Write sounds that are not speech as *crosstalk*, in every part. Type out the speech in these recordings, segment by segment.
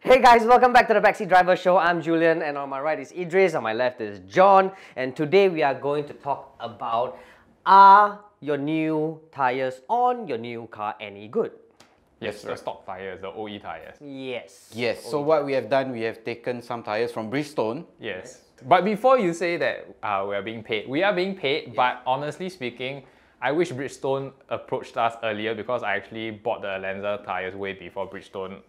Hey guys, welcome back to the Backseat Driver Show. I'm Julian, and on my right is Idris, on my left is John, and today we are going to talk about are your new tires on your new car any good? Yes, the stock tires, the OE tires. Yes. Yes, so what we have done, we have taken some tires from Bridgestone. Yes. But before you say that uh, we are being paid, we are being paid, but honestly speaking, I wish Bridgestone approached us earlier because I actually bought the Alenza tires way before Bridgestone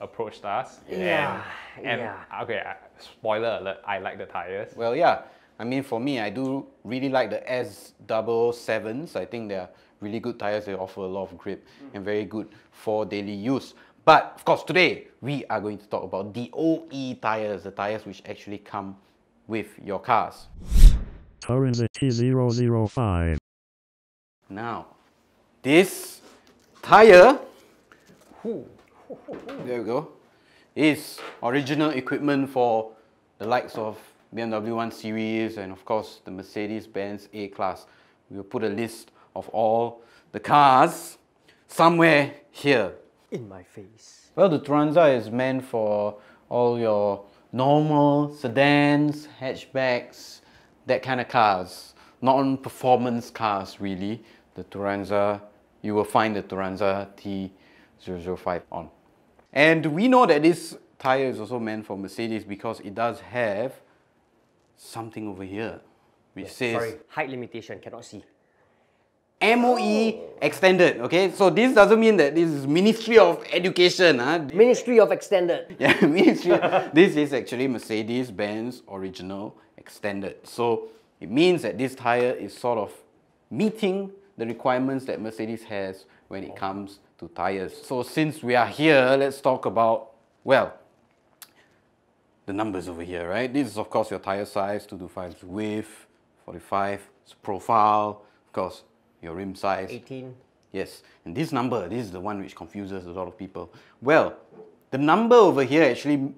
approached us. Yeah, And, and yeah. okay, spoiler alert, I like the tires. Well, yeah, I mean, for me, I do really like the S double sevens. I think they're really good tires. They offer a lot of grip mm. and very good for daily use. But of course, today we are going to talk about the OE tires, the tires which actually come with your cars. Turanza T005. Now, this tire, there we go, is original equipment for the likes of BMW 1 Series and of course the Mercedes-Benz A-Class. We will put a list of all the cars somewhere here. In my face. Well, the Turanza is meant for all your normal sedans, hatchbacks, that kind of cars. Non-performance cars, really. The Turanza, you will find the Turanza T005 on. And we know that this tire is also meant for Mercedes because it does have something over here, which says Sorry, height limitation, cannot see. MOE extended. Okay, so this doesn't mean that this is Ministry of Education. Huh? Ministry of Extended. *laughs* Yeah, Ministry. *laughs* this is actually Mercedes-Benz original extended. So it means that this tire is sort of meeting the requirements that Mercedes has when it oh. comes to tires. So since we are here, let's talk about, well, the numbers over here, right? This is of course your tire size, 225 is width, 45 is profile, of course your rim size. 18. Yes, and this number, this is the one which confuses a lot of people. Well, the number over here actually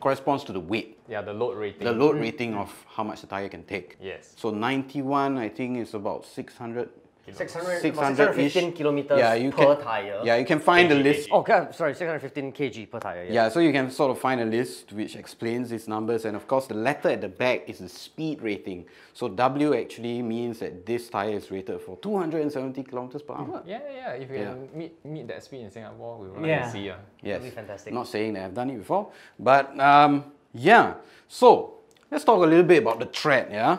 corresponds to the weight, Yeah, the load rating. the load rating of how much the tire can take. Yes. So 91, I think, is about 600. 600, 600 615 kilometers yeah, you per can, tire. Yeah, you can find the kg, list. Oh, okay, sorry, 615 kg per tire. Yeah, so you can sort of find a list which explains these numbers, and of course, the letter at the back is the speed rating. So W actually means that this tire is rated for 270 kilometers per hour. Yeah, yeah. If you Yeah. can meet, meet that speed in Singapore, we will Yeah. see. Uh. Yes. be fantastic. Not saying that I've done it before, but um, yeah. So let's talk a little bit about the tread. Yeah.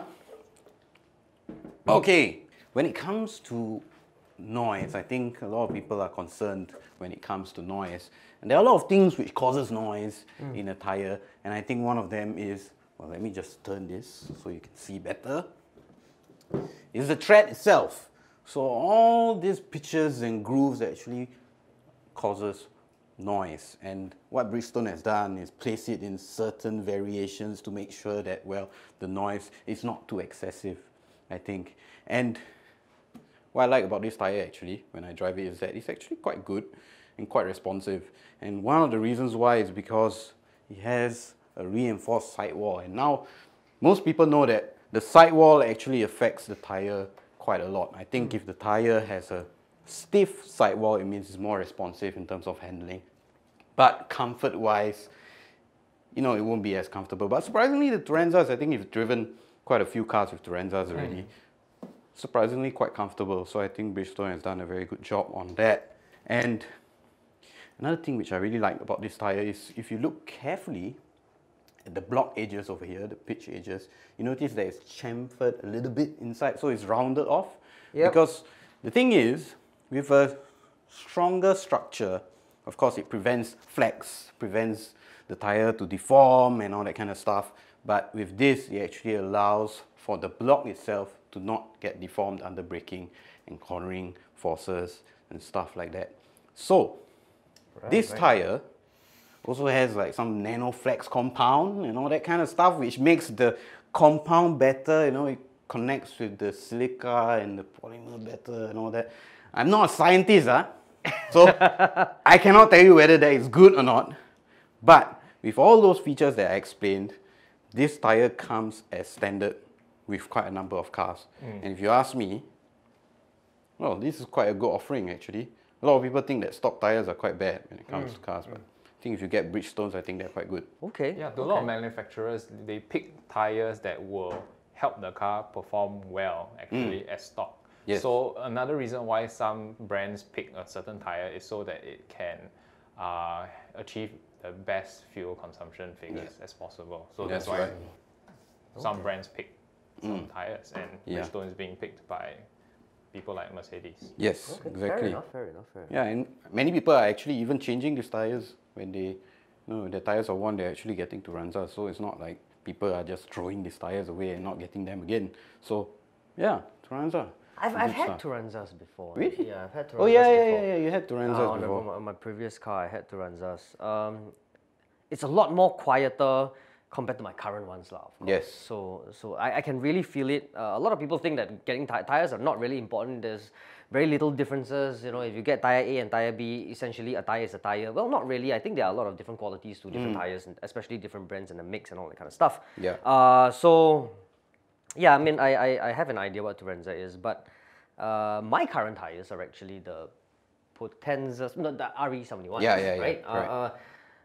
Okay. When it comes to noise, I think a lot of people are concerned when it comes to noise, and there are a lot of things which causes noise hmm. in a tire, and I think one of them is well. Let me just turn this so you can see better is the tread itself. So all these pitches and grooves actually causes noise. And what Bridgestone has done is place it in certain variations to make sure that, well, the noise is not too excessive, I think. And what I like about this tire actually, when I drive it, is that it's actually quite good and quite responsive. And one of the reasons why is because it has a reinforced sidewall. And now most people know that the sidewall actually affects the tire quite a lot. I think mm. if the tire has a stiff sidewall, it means it's more responsive in terms of handling. But comfort-wise, you know, it won't be as comfortable. But surprisingly, the Turanzas, I think you've driven quite a few cars with Turanzas already. Surprisingly quite comfortable. So I think Bridgestone has done a very good job on that. And another thing which I really like about this tire is if you look carefully at the block edges over here, the pitch edges, you notice that it's chamfered a little bit inside, so it's rounded off. Yep. Because the thing is, with a stronger structure, of course, it prevents flex, prevents the tire to deform and all that kind of stuff. But with this, it actually allows for the block itself to not get deformed under braking and cornering forces and stuff like that. So, this tire also has like some nanoflex compound and all that kind of stuff, which makes the compound better. You know, it connects with the silica and the polymer better and all that. I'm not a scientist, huh? so *laughs* I cannot tell you whether that is good or not. But with all those features that I explained, this tire comes as standard with quite a number of cars. Mm. And if you ask me, well, this is quite a good offering actually. A lot of people think that stock tires are quite bad when it comes mm. to cars, but mm. I think if you get Bridgestones, I think they're quite good. Okay. Yeah, to a lot of manufacturers, they pick tires that will help the car perform well actually as stock. Yes. So another reason why some brands pick a certain tire is so that it can uh, achieve the best fuel consumption figures as possible. So that's, That's why right. some brands pick some mm. tires, and Yeah. Bridgestone is being picked by people like Mercedes. Yes, Fair exactly. enough. Fair enough. Fair enough. Yeah, and many people are actually even changing these tires when they, no, the tires are worn, they're actually getting Turanza. So it's not like people are just throwing these tires away and not getting them again. So, yeah, Turanza. I've, I've had stuff. Turanzas before. Really? Yeah, I've had Turanzas Oh yeah, yeah, yeah, yeah. You had Uh, Turanzas on, before. on my, on my previous car, I had Turanzas. Um, it's a lot more quieter compared to my current ones, lah. of course. Yes. So, so I, I can really feel it. Uh, a lot of people think that getting ti- tires are not really important. There's very little differences. You know, if you get tire A and tire B, essentially a tire is a tire. Well, not really. I think there are a lot of different qualities to different tires, and especially different brands and the mix and all that kind of stuff. Yeah. Uh, so yeah, I mean, I, I, I have an idea what Turanza is, but uh, my current tires are actually the Potenza, no, the RE71. Yeah, yeah, yeah, Right? correct. Uh,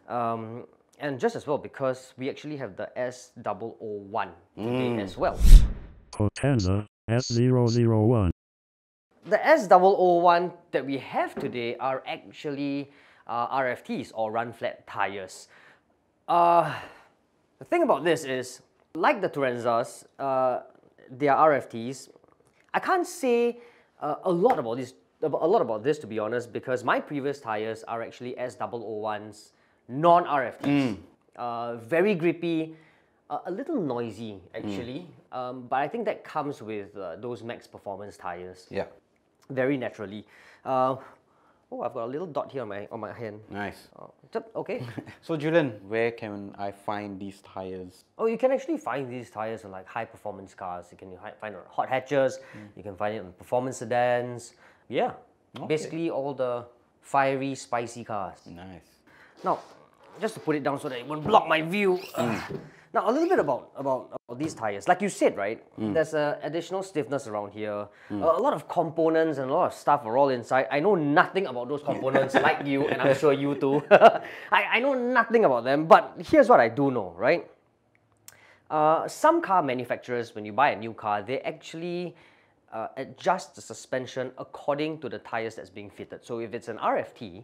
uh, um, and just as well, because we actually have the S001 today Mm. as well. Potenza S001. The S001 that we have today are actually uh, RFTs or run flat tires. Uh, the thing about this is, like the Turanzas, uh, they are RFTs. I can't say uh, a lot about this, a lot about this to be honest, because my previous tires are actually S001s, non-RFTs. Uh, very grippy, uh, a little noisy actually, um, but I think that comes with uh, those max performance tires Yeah, very naturally. Oh, I've got a little dot here on my on my hand. nice. Oh, okay. *laughs* So Julian, where can I find these tires? oh, you can actually find these tires on like high performance cars. You can find it on hot hatches. Mm. You can find it on performance sedans. Yeah, basically all the fiery, spicy cars. Nice. Now, just to put it down so that it won't block my view. Mm. *sighs* *laughs* now, a little bit about, about, about these tires. Like you said, right? There's a additional stiffness around here. A, a lot of components and a lot of stuff are all inside. I know nothing about those components, *laughs* like you, and I'm sure you too. *laughs* I, I know nothing about them, but here's what I do know, right? Uh, some car manufacturers, when you buy a new car, they actually uh, adjust the suspension according to the tires that's being fitted. So if it's an RFT,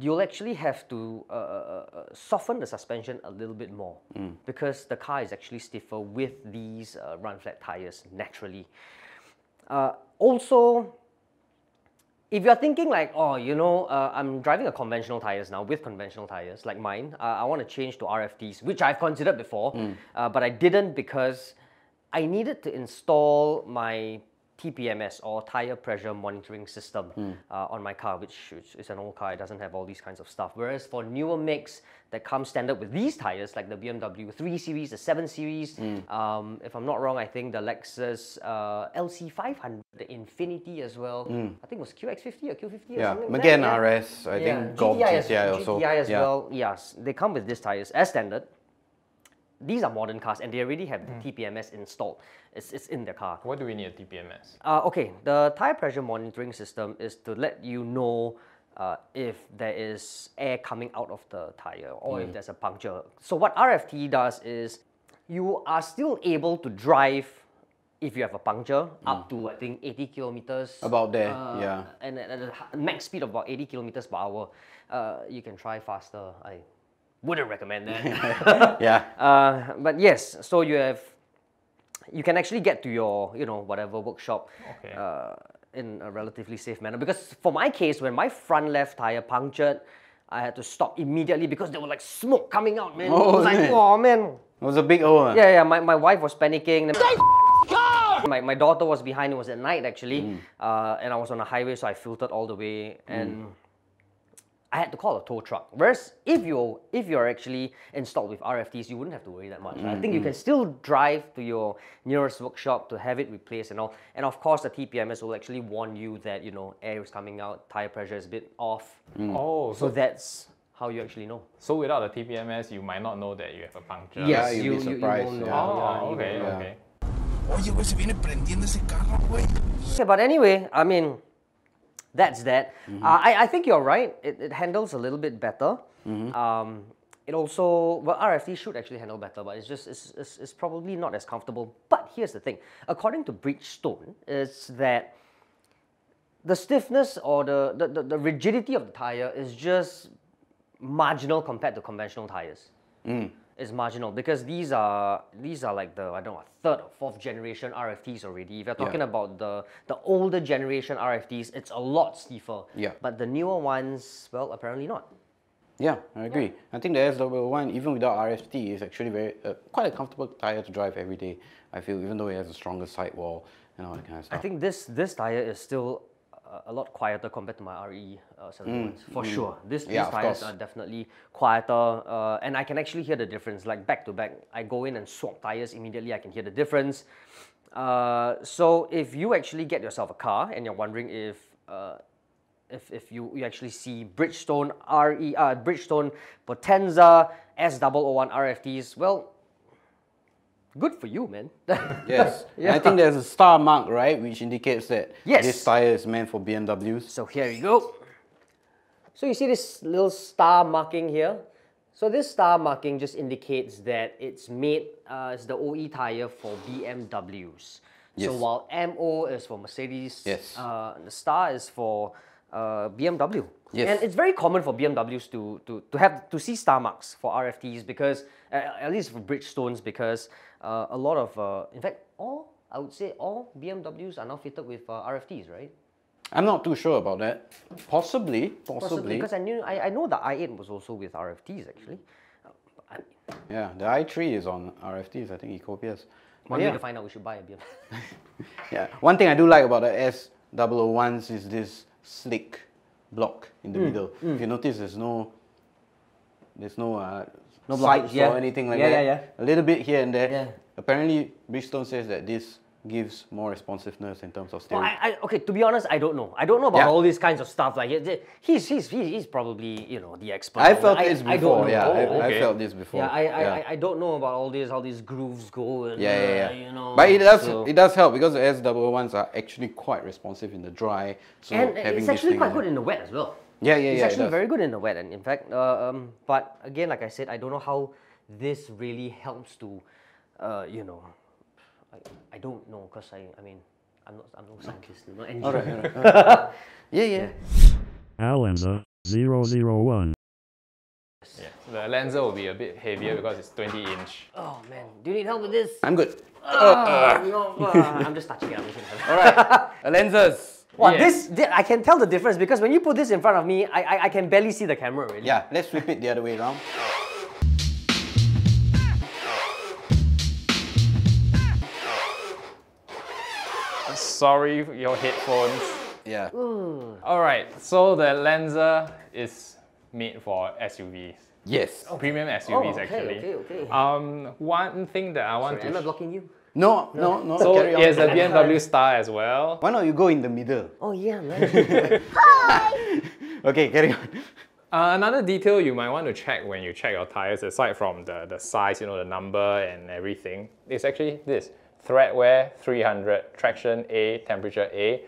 you'll actually have to uh, uh, uh, soften the suspension a little bit more because the car is actually stiffer with these uh, run flat tires naturally. Uh, also, if you're thinking like, oh, you know, uh, I'm driving a conventional tires now with conventional tires like mine, uh, I want to change to RFTs, which I've considered before, uh, but I didn't because I needed to install my TPMS or tire pressure monitoring system uh, on my car, which, which is an old car. It doesn't have all these kinds of stuff. Whereas for newer mix that come standard with these tires, like the BMW 3 Series, the 7 Series, um, if I'm not wrong, I think the Lexus uh, LC500, the Infiniti as well. I think it was QX50 or Q50 or Yeah, something like that. yeah. RS, I Yeah, think Golf GTI GTI also. GTI as yeah. well. Yes, they come with these tires as standard. These are modern cars, and they already have the TPMS installed. It's, it's in their car. Why do we need a TPMS? Uh, okay, the tire pressure monitoring system is to let you know uh, if there is air coming out of the tire or if there's a puncture. So what RFT does is you are still able to drive if you have a puncture up to I think 80 kilometers. About there, uh, yeah. And at a max speed of about 80 kilometers per hour. Uh, you can try faster. I wouldn't recommend that. *laughs* *laughs* Yeah. Uh, but yes, so you have, you can actually get to your, you know, whatever workshop Okay. uh, in a relatively safe manner. Because for my case, when my front left tire punctured, I had to stop immediately because there was like smoke coming out, man. Oh, I was like, man. oh man. It was a big O. Yeah, yeah. My, my wife was panicking. Then my, my daughter was behind. It was at night actually, uh, and I was on a highway, so I filtered all the way, and I had to call a tow truck. Whereas if you if you're actually installed with RFTs, you wouldn't have to worry that much. I think you mm-hmm. can still drive to your nearest workshop to have it replaced and all. And of course, the TPMS will actually warn you that you know air is coming out, tire pressure is a bit off. Mm. Oh, So so, that's how you actually know. so without the TPMS, you might not know that you have a puncture. Yes, you'd be you, you, you won't know. yeah. Oh, Yeah, you okay, won't know. okay. Oye, güey, se viene prendiendo ese carro, güey. Yeah, but anyway, I mean, that's that. Uh, I, I think you're right. It, it handles a little bit better. Um, it also, well, RFT should actually handle better, but it's just, it's, it's, it's probably not as comfortable. But here's the thing. According to Bridgestone, is that the stiffness or the, the, the, the rigidity of the tire is just marginal compared to conventional tires. It's marginal because these are these are like the I don't know third or fourth generation RFTs already. If you're talking about the the older generation RFTs, it's a lot stiffer. Yeah. But the newer ones, well, apparently not. Yeah, I agree. I think the S1, even without RFT, is actually very uh, quite a comfortable tire to drive every day. I feel, even though it has a stronger sidewall and all that kind of stuff. I think this this tire is still a, lot quieter compared to my RE uh, 701s, for sure. This, Mm, Yeah, these tires course. are definitely quieter, uh, and I can actually hear the difference. Like back to back, I go in and swap tires immediately. I can hear the difference. Uh, so if you actually get yourself a car and you're wondering if uh, if, if you, you actually see Bridgestone RE uh, Bridgestone Potenza S001 RFTs, well, good for you, man. *laughs* Yes. And I think there's a star mark, right, which indicates that Yes. this tire is meant for BMWs. So here you go. So you see this little star marking here? So this star marking just indicates that it's made, uh, it's the OE tire for BMWs. Yes. So while MO is for Mercedes, Yes. uh, the star is for uh, BMW. Yes. And it's very common for BMWs to, to, to have to see star marks for RFTs because, uh, at least for Bridgestones, because uh, a lot of, uh, in fact, all, I would say all BMWs are now fitted with uh, RFTs, right? I'm not too sure about that. Possibly, Possibly, possibly. because I knew I, I know the i8 was also with RFTs actually. Yeah, the i3 is on RFTs, I think Ecopias. one yeah. way to find out we should buy a BMW. *laughs* Yeah, one thing I do like about the S001s is this slick block in Mm, the middle. If you notice, there's no, there's no, uh, No sides blockage, yeah. or anything like Yeah, that. yeah, A little bit here and there. Yeah. Apparently, Bridgestone says that this gives more responsiveness in terms of well, steering. I, I, okay, to be honest, I don't know. I don't know about Yeah. all these kinds of stuff. Like he's he's he's, he's probably you know the expert. I felt this I, before. I don't know. yeah, I, Oh, I felt this before. yeah, I, I, I, I don't know about all these how these grooves go and Yeah, yeah, uh, yeah. you know. but it does so- it does help because the S001s are actually quite responsive in the dry. So and having it's this actually thing quite good in the wet as well. Yeah, yeah, It's yeah. it actually does. very good in the wet, and in fact, uh, um, but again, like I said, I don't know how this really helps to, uh, you know, I, I don't know because I, I mean, I'm not, I'm no scientist, I'm not engineer. All right, all right, *laughs* all right. yeah, yeah. Alenza 001. Yeah. The Alenza will be a bit heavier because it's 20 inch. Oh man, do you need help with this? I'm good. Uh, no, uh, I'm just touching it. I'm just gonna have it. All right, uh, Alenzas. Wow, Yes. this, thi- I can tell the difference because when you put this in front of me, I, I, I can barely see the camera really. Yeah, let's flip it the other way around. Sorry, your headphones. Yeah. All right, so the Alenza is made for SUVs, Yes. premium Oh, SUVs okay, actually. okay, okay. Um, one thing that I want Sorry, am I blocking you? No, no, no. so carry on. it has a BMW Star as well. Why not you go in the middle? Oh yeah, man. *laughs* Okay, carry on. Uh, another detail you might want to check when you check your tires, aside from the, the size, you know, the number and everything, is actually this. Thread wear 300, traction A, temperature A.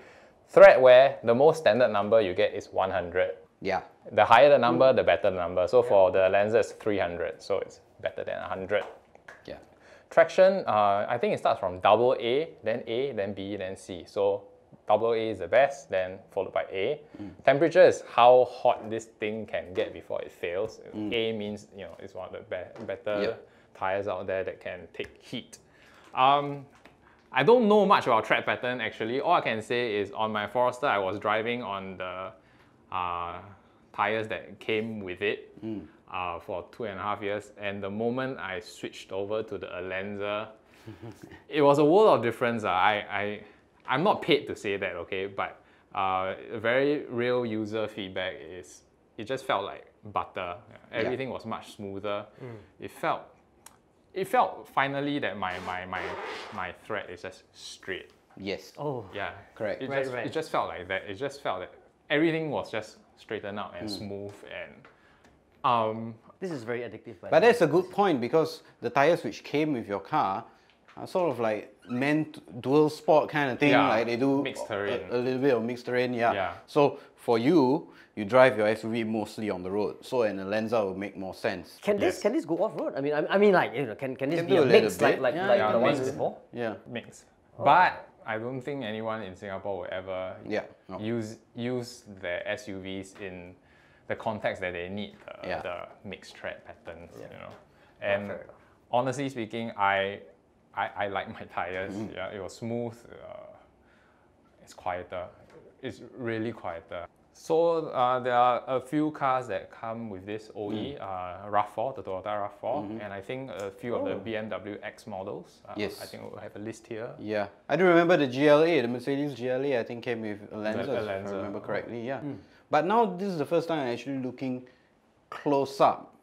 Thread wear, the most standard number you get is 100. Yeah. The higher the number, the better the number. So for the Alenza, it's 300, so it's better than 100. Traction, uh, I think it starts from double A, then A, then B, then C. So double A is the best, then followed by A. Temperature is how hot this thing can get before it fails. A means you know it's one of the be- better Yeah. tires out there that can take heat. Um, I don't know much about tread pattern actually. All I can say is on my Forester, I was driving on the uh, tires that came with it uh, for two and a half years. And the moment I switched over to the Alenza, *laughs* it was a world of difference. Uh. I, I, I'm not paid to say that, okay, but uh, a very real user feedback is it just felt like butter. Everything was much smoother. It felt it felt finally that my my my my thread is just straight. Yes. oh. Yeah, Correct. It Right, just right. it just felt like that. It just felt that everything was just straightened out Mm. and smooth and um This is very addictive. By But that's a good point because the tires which came with your car are sort of like meant dual sport kind of thing. Yeah, like they do mixed a- terrain. A, little bit of mixed terrain. Yeah. Yeah. So for you, you drive your SUV mostly on the road. So an Alenza will make more sense. Can this Yes. can this go off road? I mean, I, I mean, like you know, can can this Can be a a mix like like, Yeah, like yeah, the ones mix. before? Yeah. mix. But I don't think anyone in Singapore will ever Yeah, no. use use their SUVs in the context that they need the, Yeah. the mixed tread patterns, you know. And honestly speaking, I, I I like my tires. Mm-hmm. Yeah, it was smooth. Uh, it's quieter. It's really quieter. So uh, there are a few cars that come with this OE, Mm. uh, RAV4, the Toyota RAV4, and I think a few of the BMW X models. Uh, Mm-hmm. Yes. I think we'll have a list here. Yeah, I do remember the GLA, the Mercedes GLA. I think came with a The if I remember correctly. Yeah, Hmm. But now this is the first time I'm actually looking close up,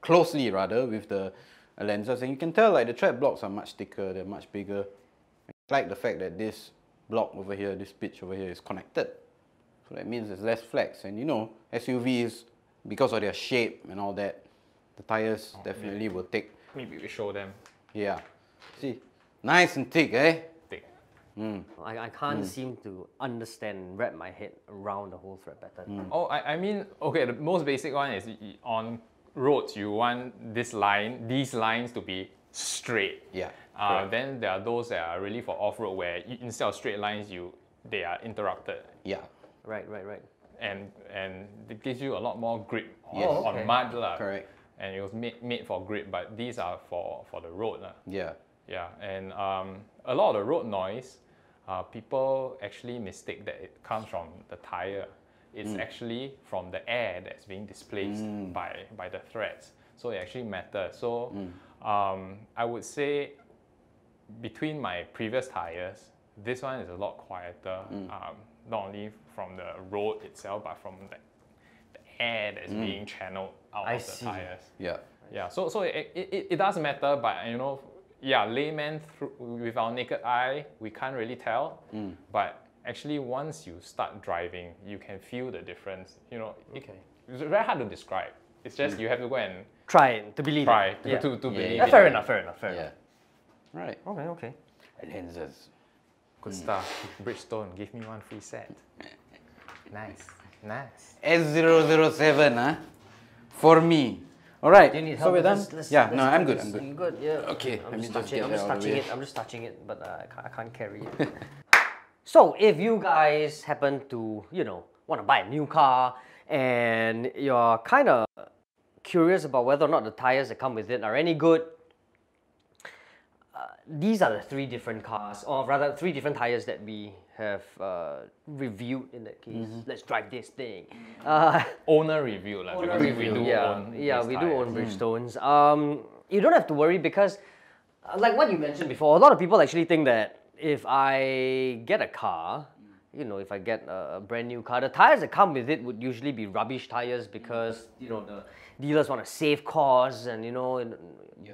closely rather, with the Alenzas. and you can tell like the tread blocks are much thicker, they're much bigger. I like the fact that this block over here, this pitch over here, is connected. So that means there's less flex, and you know SUVs because of their shape and all that, the tires definitely will take. Maybe we show them. Yeah, see, nice and thick, eh? Thick. I, I can't seem to understand, wrap my head around the whole thread pattern. Oh, I, I mean, okay, the most basic one is y- y- on roads, you want this line, these lines to be straight. Yeah, Uh, then there are those that are really for off-road where you, instead of straight lines, you they are interrupted. Yeah. Right, right, right. And and it gives you a lot more grip on, Yes. On okay. mud. lah. Correct. And it was made, made for grip, but these are for, for the road. lah. Yeah. Yeah, and um, a lot of the road noise, uh, people actually mistake that it comes from the tire. It's Mm. actually from the air that's being displaced by, by the threads. So it actually matters. So Mm. um, I would say between my previous tires, this one is a lot quieter. Mm. Um, not only from the road itself, but from the, the air that's being channeled out I of the see. tires. Yeah. Yeah, so so it, it, it- it does matter, but you know, yeah, layman through, with our naked eye, we can't really tell. Mm. But actually, once you start driving, you can feel the difference. You know, it- Okay. it's very hard to describe. It's just mm. you have to go and Try to believe try it. to, Yeah. to, to Yeah, believe yeah. It. fair enough, fair enough, fair Yeah. enough. Right. Okay, okay. Alenzas. Good mm. stuff. Bridgestone, give me one free set. Nice, nice. S007, huh? For me. All right. Do you need so help we're with done? this? Let's- yeah, let's no, I'm good. I'm good. You good? Yeah. Okay, I'm just just touching. get I'm just out of the touching it. I'm just touching it, but uh, I, can't, I can't carry it. *laughs* so, if you guys happen to, you know, want to buy a new car and you're kind of curious about whether or not the tires that come with it are any good, uh, these are the three different cars, or rather, three different tires that we have uh, reviewed in that case. Mm-hmm. Let's drive this thing. Uh, Owner review, like, because we do yeah, own yeah, these we do tires. own Bridgestones. Um, you don't have to worry because, uh, like what you mentioned before, a lot of people actually think that if I get a car, you know, if I get a, a brand new car, the tires that come with it would usually be rubbish tires because you know the dealers want to save costs and you know and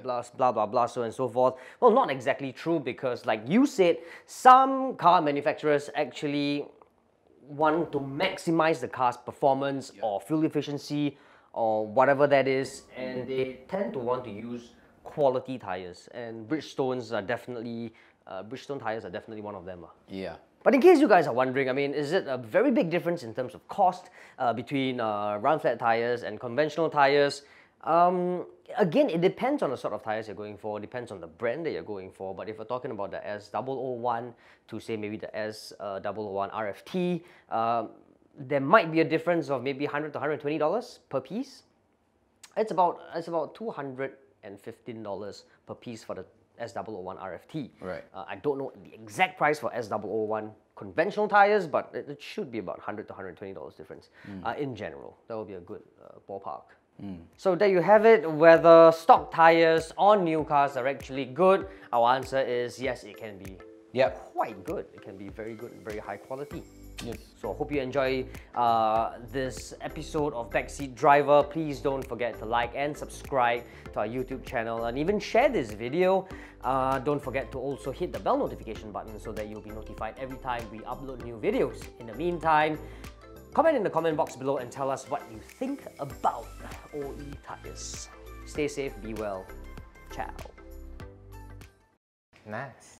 blah blah blah blah so and so forth. Well, not exactly true because, like you said, some car manufacturers actually want to maximize the car's performance or fuel efficiency or whatever that is, and they tend to want to use quality tires. And Bridgestones are definitely, uh, Bridgestone tires are definitely one of them. ah. Yeah. But in case you guys are wondering, I mean, is it a very big difference in terms of cost uh, between uh, run flat tires and conventional tires? Um, again, it depends on the sort of tires you're going for, depends on the brand that you're going for. But if we're talking about the S001 to say maybe the S001 RFT, um, there might be a difference of maybe 100 to 120 dollars per piece. It's about it's about two hundred and fifteen dollars per piece for the S001 RFT. Right. Uh, I don't know the exact price for S001 conventional tires, but it, it should be about 100 to 120 dollars difference uh, in general. That would be a good uh, ballpark. So there you have it. Whether stock tires or new cars are actually good, our answer is yes, it can be Yep. quite good. It can be very good and very high quality. Yes. So I hope you enjoy uh, this episode of Backseat Driver. Please don't forget to like and subscribe to our YouTube channel and even share this video. Uh, don't forget to also hit the bell notification button so that you'll be notified every time we upload new videos. In the meantime, comment in the comment box below and tell us what you think about OE tires. Stay safe, be well. Ciao. Nice.